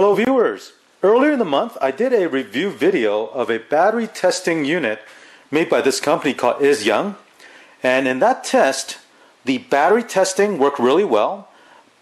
Hello viewers! Earlier in the month I did a review video of a battery testing unit made by this company called Isyoung and in that test the battery testing worked really well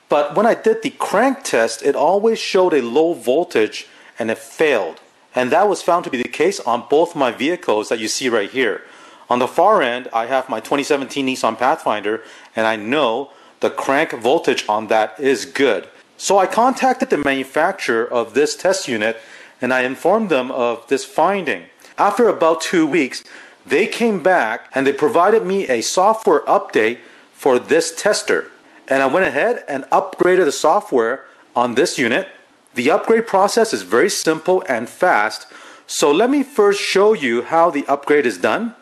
but when I did the crank test it always showed a low voltage and it failed and that was found to be the case on both my vehicles that you see right here. On the far end I have my 2017 Nissan Pathfinder and I know the crank voltage on that is good. So I contacted the manufacturer of this test unit and I informed them of this finding. After about two weeks, they came back and they provided me a software update for this tester. And I went ahead and upgraded the software on this unit. The upgrade process is very simple and fast. So let me first show you how the upgrade is done.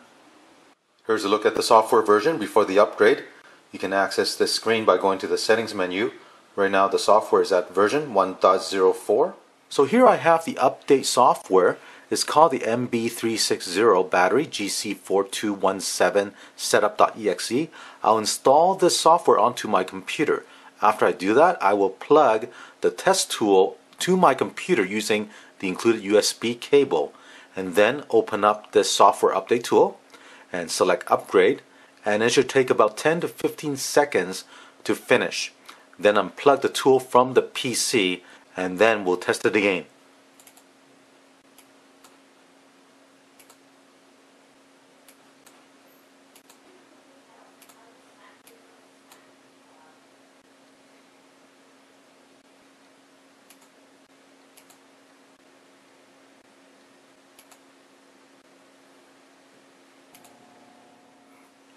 Here's a look at the software version before the upgrade. You can access this screen by going to the settings menu Right now the software is at version 1.04. So here I have the update software. It's called the NB360 battery GC4217 setup.exe. I'll install this software onto my computer. After I do that, I will plug the test tool to my computer using the included USB cable and then open up this software update tool and select upgrade and it should take about 10 to 15 seconds to finish. Then unplug the tool from the PC and then we'll test it again.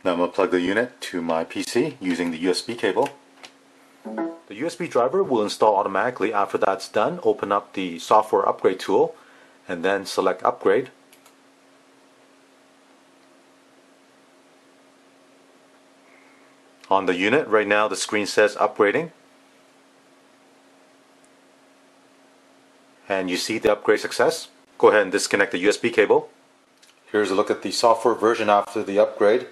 Now I'm going to plug the unit to my PC using the USB cable. The USB driver will install automatically after that's done. Open up the software upgrade tool and then select upgrade. On the unit right now the screen says upgrading and you see the upgrade success. Go ahead and disconnect the USB cable. Here's a look at the software version after the upgrade.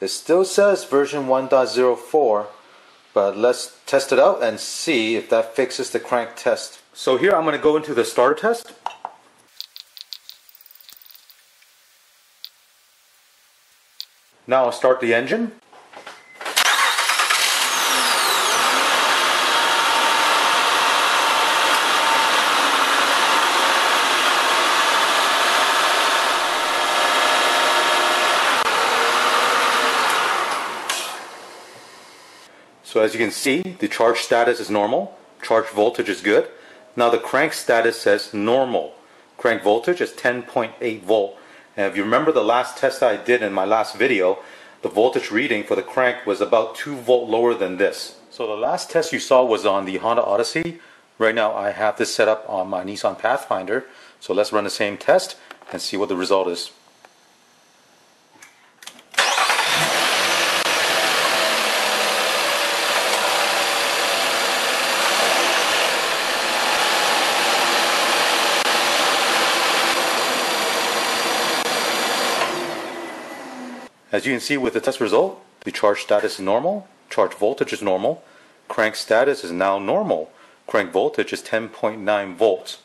It still says version 1.04 but let's test it out and see if that fixes the crank test. So here I'm going to go into the starter test. Now I'll start the engine. So as you can see, the charge status is normal, charge voltage is good. Now the crank status says normal. Crank voltage is 10.8 volt. And if you remember the last test I did in my last video, the voltage reading for the crank was about 2 volt lower than this. So the last test you saw was on the Honda Odyssey. Right now I have this set up on my Nissan Pathfinder. So let's run the same test and see what the result is. As you can see with the test result, the charge status is normal, charge voltage is normal, crank status is now normal, crank voltage is 10.9 volts.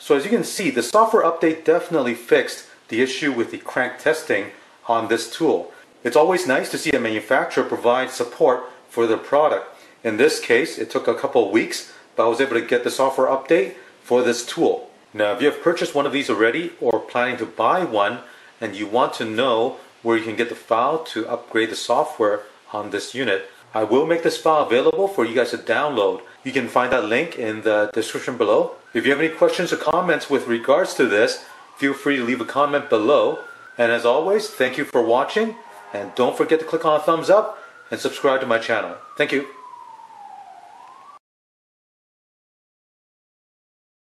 So as you can see, the software update definitely fixed the issue with the crank testing on this tool. It's always nice to see a manufacturer provide support for their product. In this case, it took a couple of weeks, but I was able to get the software update for this tool. Now, if you have purchased one of these already or planning to buy one, and you want to know where you can get the file to upgrade the software on this unit, I will make this file available for you guys to download. You can find that link in the description below. If you have any questions or comments with regards to this, feel free to leave a comment below. And as always, thank you for watching, and don't forget to click on a thumbs up and subscribe to my channel. Thank you.